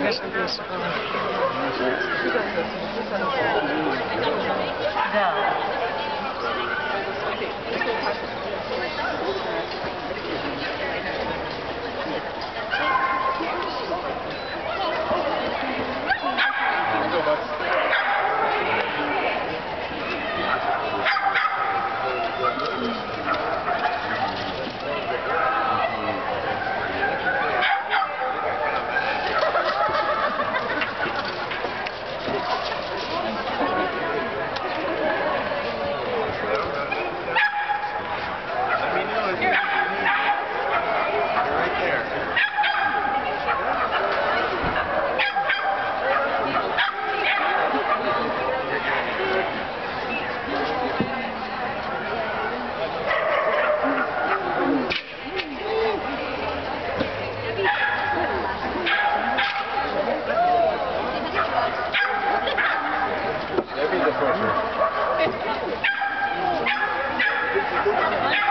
конечно, весело. Да. No! No! No!